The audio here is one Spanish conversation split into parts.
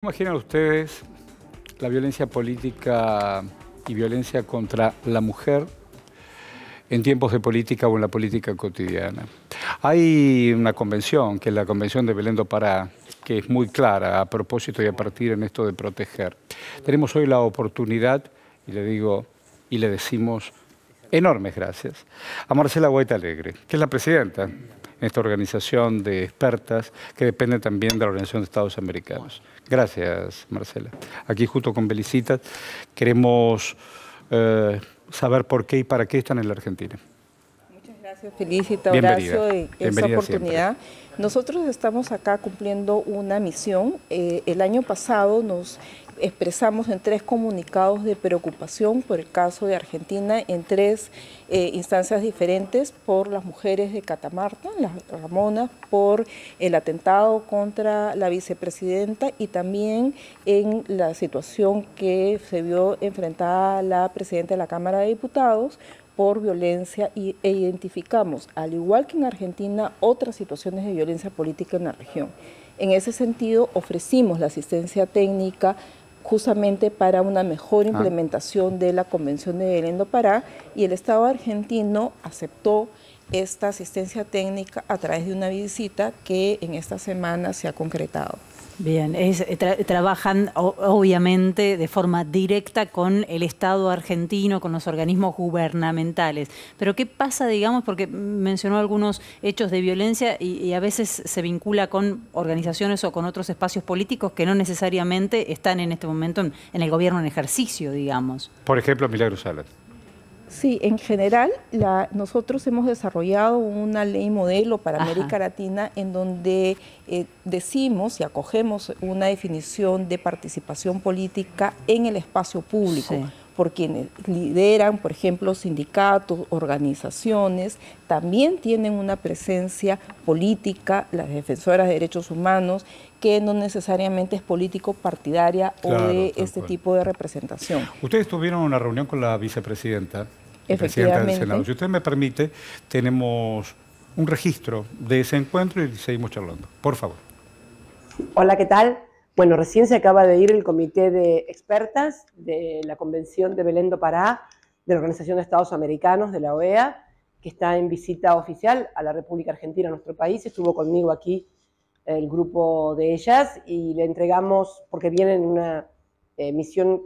imaginan ustedes la violencia política y violencia contra la mujer en tiempos de política o en la política cotidiana? Hay una convención, que es la Convención de Belén do Pará, que es muy clara a propósito y a partir en esto de proteger. Tenemos hoy la oportunidad, y le digo, y le decimos enormes gracias, a Marcela Guaita Alegre, que es la presidenta en esta organización de expertas que depende también de la Organización de Estados Americanos. Gracias, Marcela. Aquí junto con Belicitas queremos eh, saber por qué y para qué están en la Argentina. Muchas gracias, Felicita, Horacio, en esta oportunidad. Nosotros estamos acá cumpliendo una misión. Eh, el año pasado nos expresamos en tres comunicados de preocupación por el caso de Argentina en tres eh, instancias diferentes, por las mujeres de Catamarca, las Ramonas, por el atentado contra la vicepresidenta y también en la situación que se vio enfrentada la presidenta de la Cámara de Diputados por violencia e identificamos, al igual que en Argentina, otras situaciones de violencia política en la región. En ese sentido, ofrecimos la asistencia técnica justamente para una mejor ah. implementación de la Convención de Belén Pará y el Estado argentino aceptó esta asistencia técnica a través de una visita que en esta semana se ha concretado. Bien, eh, trabajan obviamente de forma directa con el Estado argentino, con los organismos gubernamentales. Pero ¿qué pasa, digamos, porque mencionó algunos hechos de violencia y, a veces se vincula con organizaciones o con otros espacios políticos que no necesariamente están en este momento en, el gobierno en ejercicio, digamos? Por ejemplo, Milagro Salas. Sí, en general nosotros hemos desarrollado una ley modelo para América Latina en donde eh, decimos y acogemos una definición de participación política en el espacio público. Por quienes lideran, por ejemplo, sindicatos, organizaciones, también tienen una presencia política, las defensoras de derechos humanos, que no necesariamente es político partidaria o de este tipo de representación. Ustedes tuvieron una reunión con la vicepresidenta presidenta del Senado. Si usted me permite, tenemos un registro de ese encuentro y seguimos charlando. Por favor. Hola, ¿qué tal? Bueno, recién se acaba de ir el comité de expertas de la Convención de Belén do Pará de la Organización de Estados Americanos, de la OEA, que está en visita oficial a la República Argentina, a nuestro país. Estuvo conmigo aquí el grupo de ellas y le entregamos, porque viene en una eh, misión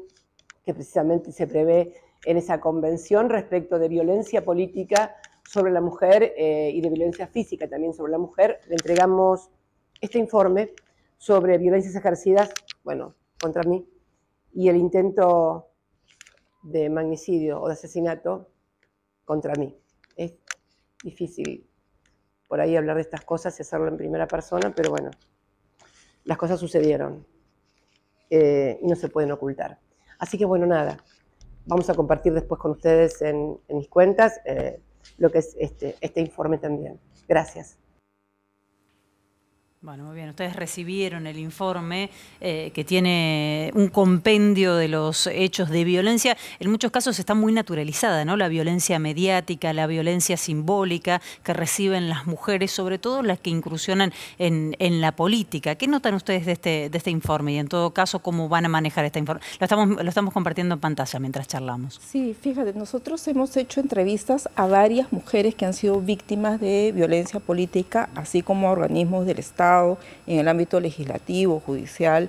que precisamente se prevé en esa convención respecto de violencia política sobre la mujer eh, y de violencia física también sobre la mujer. Le entregamos este informe sobre violencias ejercidas, bueno, contra mí, y el intento de magnicidio o de asesinato contra mí. Es difícil por ahí hablar de estas cosas y hacerlo en primera persona, pero bueno, las cosas sucedieron eh, y no se pueden ocultar. Así que bueno, nada, vamos a compartir después con ustedes en, mis cuentas eh, lo que es este, este informe también. Gracias. Bueno, muy bien. Ustedes recibieron el informe eh, que tiene un compendio de los hechos de violencia. En muchos casos está muy naturalizada, ¿no? La violencia mediática, la violencia simbólica que reciben las mujeres, sobre todo las que incursionan en, la política. ¿Qué notan ustedes de este, de este informe? Y en todo caso, ¿cómo van a manejar este informe? Lo estamos, lo estamos compartiendo en pantalla mientras charlamos. Sí, fíjate, nosotros hemos hecho entrevistas a varias mujeres que han sido víctimas de violencia política, así como a organismos del Estado en el ámbito legislativo, judicial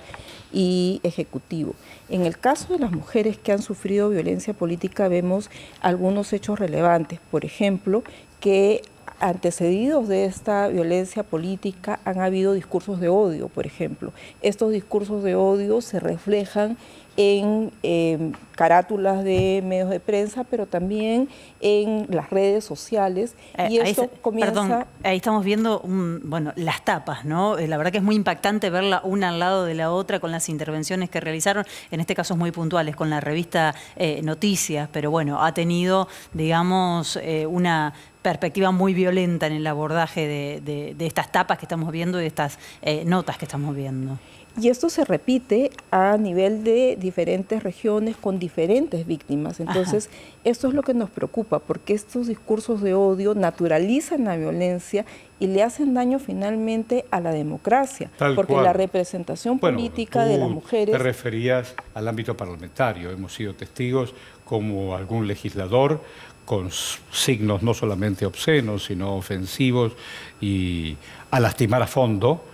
y ejecutivo. En el caso de las mujeres que han sufrido violencia política vemos algunos hechos relevantes, por ejemplo, que antecedidos de esta violencia política han habido discursos de odio, por ejemplo. Estos discursos de odio se reflejan en em, carátulas de medios de prensa, pero también en las redes sociales. Eh, y ahí, comienza... Perdón, ahí estamos viendo bueno, las tapas, ¿no? Eh, la verdad que es muy impactante verla una al lado de la otra con las intervenciones que realizaron, en este caso muy puntuales, con la revista eh, Noticias, pero bueno, ha tenido, digamos, una perspectiva muy violenta en el abordaje de, estas tapas que estamos viendo y de estas notas que estamos viendo. Y esto se repite a nivel de diferentes regiones con diferentes víctimas. Entonces, esto es lo que nos preocupa, porque estos discursos de odio naturalizan la violencia y le hacen daño finalmente a la democracia, porque la representación política de las mujeres... Te referías al ámbito parlamentario, hemos sido testigos como algún legislador con signos no solamente obscenos, sino ofensivos y a lastimar a fondo,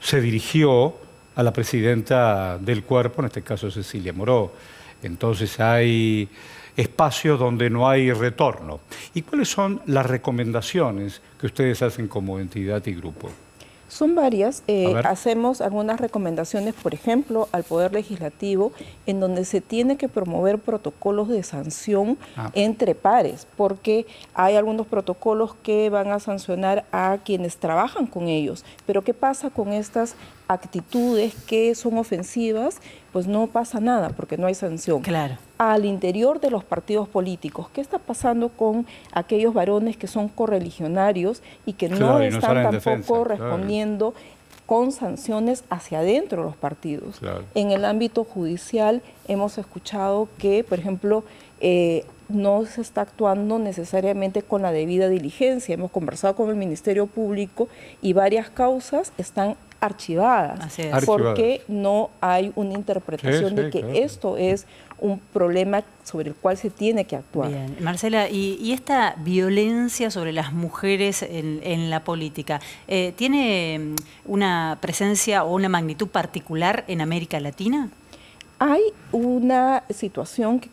se dirigió a la presidenta del cuerpo, en este caso Cecilia Moró. Entonces hay espacios donde no hay retorno. ¿Y cuáles son las recomendaciones que ustedes hacen como entidad y grupo? Son varias. Eh, hacemos algunas recomendaciones, por ejemplo, al Poder Legislativo, en donde se tiene que promover protocolos de sanción ah. entre pares, porque hay algunos protocolos que van a sancionar a quienes trabajan con ellos. Pero ¿qué pasa con estas actitudes que son ofensivas, pues no pasa nada porque no hay sanción. Claro. Al interior de los partidos políticos, ¿qué está pasando con aquellos varones que son correligionarios y que no están tampoco respondiendo con sanciones hacia adentro de los partidos? En el ámbito judicial hemos escuchado que, por ejemplo, eh, no se está actuando necesariamente con la debida diligencia. Hemos conversado con el Ministerio Público y varias causas están archivadas, porque no hay una interpretación de que esto es un problema sobre el cual se tiene que actuar. Bien. Marcela, ¿y, esta violencia sobre las mujeres en, la política eh, tiene mm, una presencia o una magnitud particular en América Latina? Hay una situación que,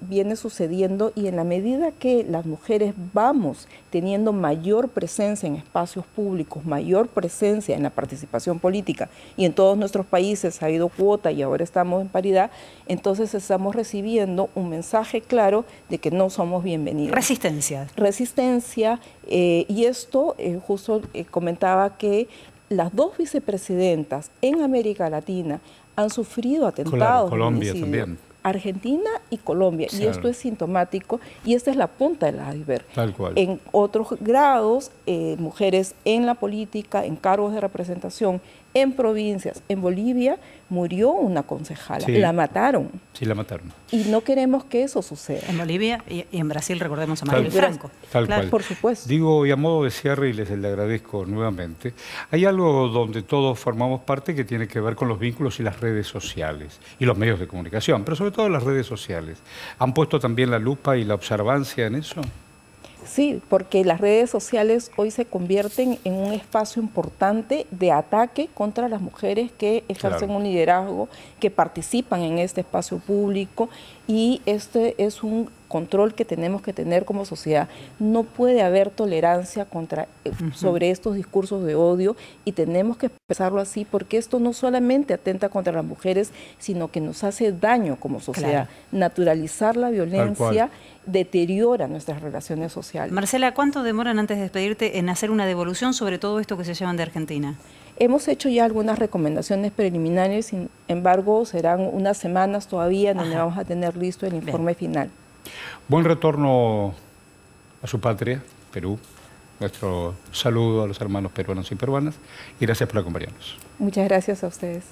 viene sucediendo y en la medida que las mujeres vamos teniendo mayor presencia en espacios públicos, mayor presencia en la participación política y en todos nuestros países ha habido cuota y ahora estamos en paridad, entonces estamos recibiendo un mensaje claro de que no somos bienvenidos. Resistencia. Resistencia eh, y esto eh, justo eh, comentaba que las dos vicepresidentas en América Latina han sufrido atentados. Colombia también. Argentina y Colombia, y esto es sintomático, y esta es la punta del iceberg. Tal cual. En otros grados, eh, mujeres en la política, en cargos de representación, en provincias, en Bolivia, murió una concejala, la mataron. Sí, la mataron. Y no queremos que eso suceda. En Bolivia y, en Brasil recordemos a María Franco. Tal cual. Por supuesto. Digo, y a modo de cierre, y les le agradezco nuevamente, hay algo donde todos formamos parte que tiene que ver con los vínculos y las redes sociales y los medios de comunicación, pero sobre todo las redes sociales. ¿Han puesto también la lupa y la observancia en eso? Sí, porque las redes sociales hoy se convierten en un espacio importante de ataque contra las mujeres que ejercen un liderazgo, que participan en este espacio público y este es un control que tenemos que tener como sociedad. No puede haber tolerancia contra, eh, sobre estos discursos de odio y tenemos que expresarlo así porque esto no solamente atenta contra las mujeres, sino que nos hace daño como sociedad. Naturalizar la violencia deteriora nuestras relaciones sociales. Marcela, ¿cuánto demoran antes de despedirte en hacer una devolución sobre todo esto que se llaman de Argentina? Hemos hecho ya algunas recomendaciones preliminares, sin embargo serán unas semanas todavía donde vamos a tener listo el informe final. Buen retorno a su patria, Perú. Nuestro saludo a los hermanos peruanos y peruanas y gracias por acompañarnos. Muchas gracias a ustedes.